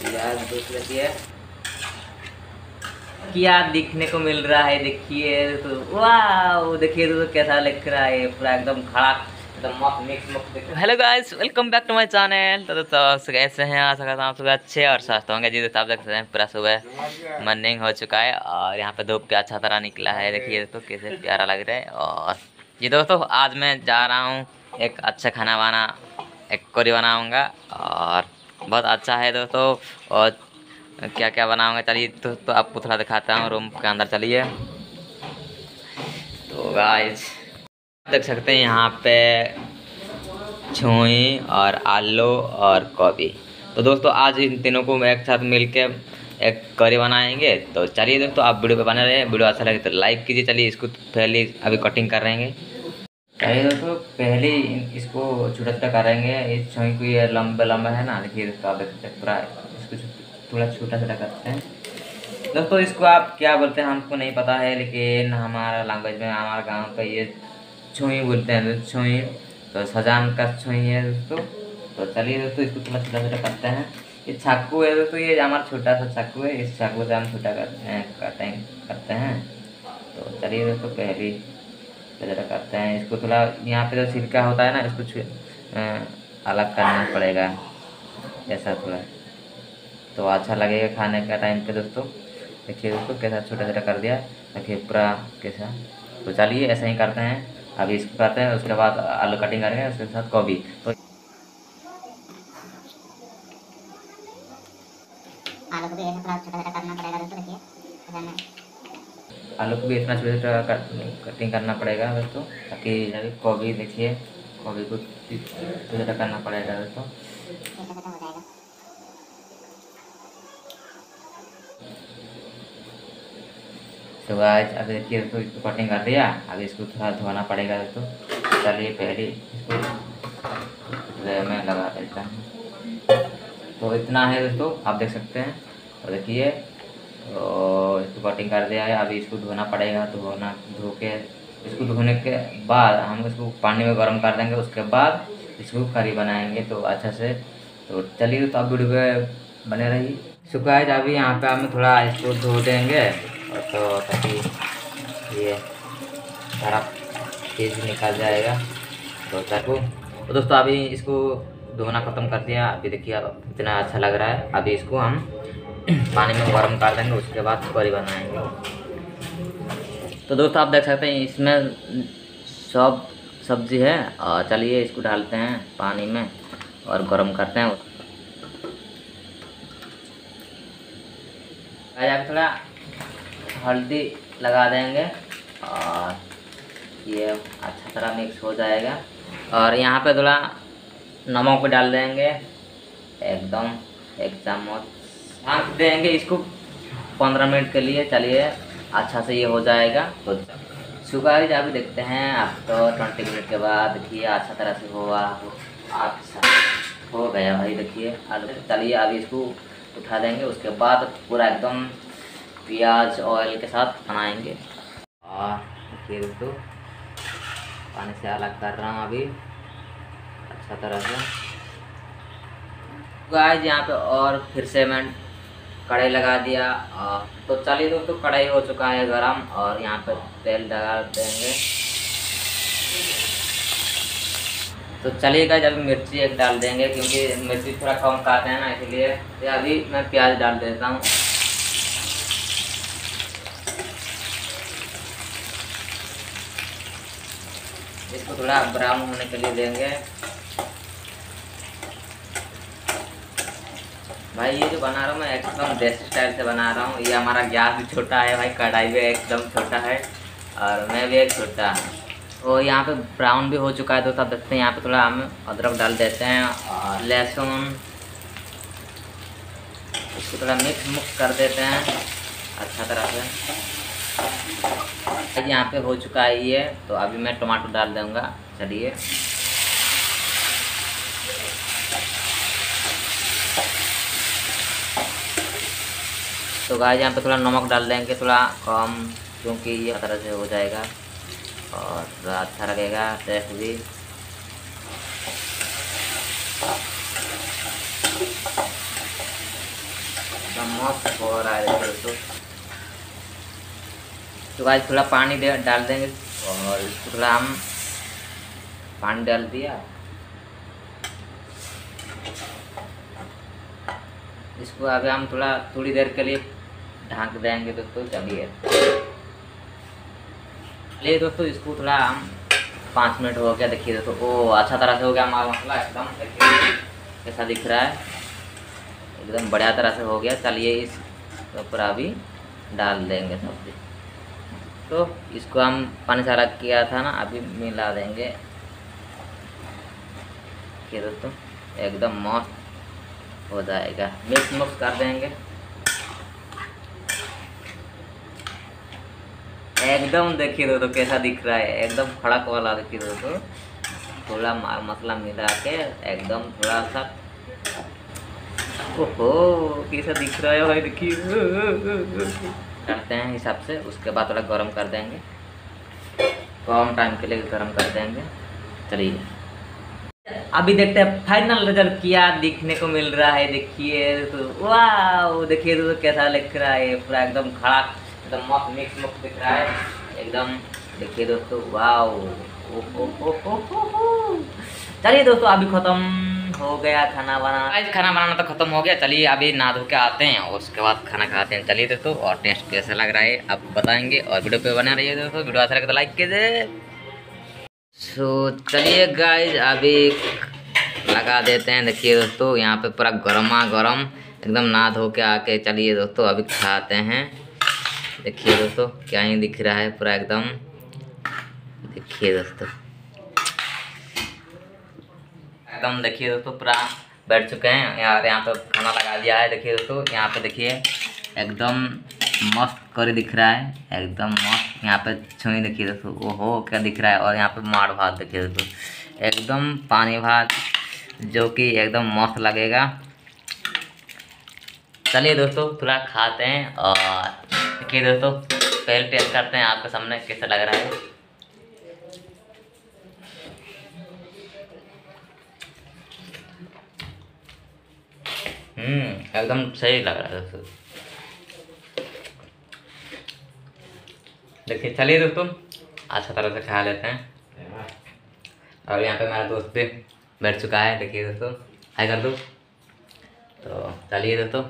प्याज लेती है। क्या दिखने को मिल रहा है, देखिए तो वाह देखिए तो कैसा लग रहा है, पूरा एकदम खड़ा hello guys welcome back to my channel तो दोस्तों कैसे हैं? आशा करता हूँ सुबह अच्छे और स्वस्थ होंगे। जी दोस्तों आप देख सकते हैं, पूरा सुबह मॉर्निंग हो चुका है और यहाँ पे धूप भी अच्छा तरह निकला है। देखिए दोस्तों कैसे प्यारा लग रहा है और जी दोस्तों, आज मैं जा रहा हूँ एक अच्छा खाना बना एक करी बनाऊँगा और बहुत अच्छा है दोस्तों और क्या क्या बनाऊँगा चलिए तो, तो आपको थोड़ा दिखाता हूँ रूम के अंदर चलिए। तो गाइस देख सकते हैं यहाँ पे छुई और आलू और कॉबी तो दोस्तों आज इन तीनों को एक साथ मिलके एक करी बनाएँगे। तो चलिए दोस्तों आप वीडियो पे बने रहे वीडियो अच्छा लगे तो लाइक कीजिए चलिए इसको पहले अभी कटिंग कर रहे चलिए दोस्तों पहले इसको छोटा छोटा करेंगे। इस छुई को ये लंबा लंबा है ना देखिए दोस्तों आप इसको थोड़ा छोटा छोटा करते हैं। दोस्तों, इसको आप क्या बोलते हैं, हमको नहीं पता है, लेकिन हमारा लैंग्वेज में, हमारे गाँव का ये छुई बोलते हैं, छुई। तो सजान का छुई है दोस्तों। तो चलिए दोस्तों, इसको थोड़ा छोटा छोटा करते हैं। ये चाकू है दोस्तों, ये हमारा छोटा सा चाकू है। इस चाकू से हम छोटा करते हैं करते हैं। तो चलिए दोस्तों, पहले छोटा करते हैं। इसको थोड़ा यहाँ पे जो छिलका होता है ना, इसको अलग करना पड़ेगा। ऐसा थोड़ा। तो अच्छा लगेगा खाने का टाइम पे दोस्तों। देखिए दोस्तों, कैसा छोटा छोटा कर दिया। देखिए पूरा कैसा। तो चलिए, ऐसा ही करते हैं। अभी इसको करते हैं, उसके बाद आलू कटिंग करेंगे, उसके साथ गोभी। तो आलू को भी ऐसा थोड़ा छोटा छोटा करना पड़ेगा दोस्तों, देखिए। आलू को भी इतना छोटा छोटा कटिंग करना पड़ेगा दोस्तों ताकि गोभी देखिए गोभी को छोटा करना पड़ेगा दोस्तों तो। आज अभी देखिए दोस्तों इसको कटिंग कर दिया अभी इसको थोड़ा धोना पड़ेगा दोस्तों चलिए पहले इसको मैं लगा देता हूँ। तो इतना है दोस्तों आप देख सकते हैं। तो देखिए तो इसको कटिंग कर दिया है। अभी इसको धोना पड़ेगा तो धोना धो के इसको धोने के बाद हम इसको पानी में गर्म कर देंगे। उसके बाद इसको करी बनाएँगे तो अच्छा से। तो चलिए तो आप वीडियो बने रहिए। सुखाए अभी यहाँ पे हम थोड़ा इसको धो देंगे। और तो ताकि ये सारा चीज़ निकल जाएगा। तो चाकू तो दोस्तों, अभी इसको धोना ख़त्म कर दिया। अभी देखिए अब इतना अच्छा लग रहा है। अभी इसको हम पानी में गर्म कर देंगे उसके बाद करी बनाएँगे। तो दोस्तों, आप देख सकते हैं, इसमें सब सब्ज़ी है। और चलिए, इसको डालते हैं पानी में और गर्म करते हैं। थोड़ा हल्दी लगा देंगे और ये अच्छा तरह मिक्स हो जाएगा। और यहाँ पे थोड़ा नमक डाल देंगे, एकदम एक चम्मच। ढाँक देंगे इसको पंद्रह मिनट के लिए, चलिए अच्छा से ये हो जाएगा तो सुखारी जब देखते हैं आप तो ट्वेंटी मिनट के बाद देखिए अच्छा तरह से हुआ अच्छा हो गया, भाई देखिए चलिए अभी इसको उठा देंगे, उसके बाद पूरा एकदम प्याज ऑयल के साथ बनाएँगे। और देखिए, दोस्तों, पानी से अलग कर रहा हूँ अभी अच्छा तरह से। गाइस यहाँ पे और फिर से मैं कढ़ाई लगा दिया, और तो चलिए दोस्तों, कढ़ाई हो चुका है गरम, और यहाँ पर तेल लगा देंगे। तो चलिए गाइस अभी मिर्ची एक डाल देंगे, क्योंकि मिर्ची थोड़ा कम खाते हैं ना, इसलिए अभी मैं प्याज डाल देता हूँ। इसको थोड़ा ब्राउन होने के लिए देंगे। भाई, ये जो बना रहा हूँ मैं एकदम देसी स्टाइल से बना रहा हूँ। ये हमारा गैस भी छोटा है भाई, कढ़ाई भी एकदम छोटा है और मैं भी एक छोटा तो यहाँ पे ब्राउन भी हो चुका है तो सब देखते हैं यहाँ पे थोड़ा हम अदरक डाल देते हैं और लहसुन। इसको थोड़ा मिक्स मुक्स कर देते हैं अच्छा तरह से। यहाँ पे हो चुका है ये तो अभी मैं टमाटर डाल दूँगा, चलिए। तो गाय यहाँ पे थोड़ा नमक डाल देंगे, थोड़ा कम, क्योंकि ये तरह से हो जाएगा। और थोड़ा अच्छा लगेगा टेस्ट भी। तो आज थोड़ा पानी डाल देंगे, और इसको थोड़ा हम पानी डाल दिया। इसको अभी हम थोड़ा थोड़ी देर के लिए ढांक देंगे दोस्तों चलिए चलिए दोस्तों, इसको थोड़ा हम पाँच मिनट हो गया, देखिए दोस्तों। ओ अच्छा तरह से हो गया हमारा मसला, एकदम कैसा दिख रहा है? एकदम बढ़िया तरह से हो गया। चलिए इस ऊपर अभी डाल देंगे सब्ज़ी। तो इसको हम पानी सारा किया था ना, अभी मिला देंगे। दोस्तों, एकदम मस्त हो जाएगा। मिक्स मुक्स कर देंगे। एकदम देखिए दोस्तों कैसा दिख रहा है, एकदम खड़क वाला देखिए दोस्तों थोड़ा मा- मसाला मिला के एकदम थोड़ा सा ओहो, कैसा दिख रहा है भाई देखिए। करते हैं हिसाब से, उसके बाद थोड़ा गर्म कर देंगे। कम टाइम के लिए गर्म कर देंगे। चलिए। अभी देखते हैं फाइनल रिज़ल्ट क्या दिखने को मिल रहा है, देखिए तो वाह देखिए तो कैसा दिख रहा है, पूरा एकदम खड़ा एकदम मस्त मिक्स मिक्स दिख रहा है। एकदम, देखिए दोस्तों वाह चलिए दोस्तों, अभी खत्म हो गया खाना बनाना खाना बनाना तो खत्म हो गया। चलिए, अभी नहा धो के आते हैं और उसके बाद खाना खाते हैं। चलिए दोस्तों, और टेस्ट कैसा लग रहा है, आप बताएँगे और वीडियो पे बने रहिए दोस्तों। वीडियो अच्छा लगे तो लाइक कीजिए। सो चलिए गाइज़ अभी लगा देते हैं। देखिए दोस्तों, यहाँ पे पूरा गर्मा गर्म एकदम नहा धो के आके चलिए दोस्तों, अभी खाते हैं। देखिए दोस्तों, क्या ही दिख रहा है पूरा एकदम। देखिए दोस्तों। एकदम देखिए दोस्तों, पूरा बैठ चुके हैं। यहाँ यहाँ पे खाना लगा दिया है, देखिए दोस्तों। यहाँ पे देखिए, एकदम मस्त करी दिख रहा है। एकदम मस्त। यहाँ पे छुई देखिए दोस्तों। ओहो, क्या दिख रहा है। और यहाँ पे मार भात देखिए दोस्तों। एकदम पानी भात, जो कि एकदम मस्त लगेगा। चलिए दोस्तों, थोड़ा खाते हैं और देखिए दोस्तों पहले टेस्ट करते हैं आपके सामने कैसा लग रहा है। हम्म एकदम सही लग रहा है दोस्तों। देखिए, चलिए दोस्तों अच्छा तरह से खा लेते हैं। और यहाँ पे मेरा दोस्त भी बैठ चुका है, देखिए दोस्तों, हाय कर दो। तो चलिए दोस्तों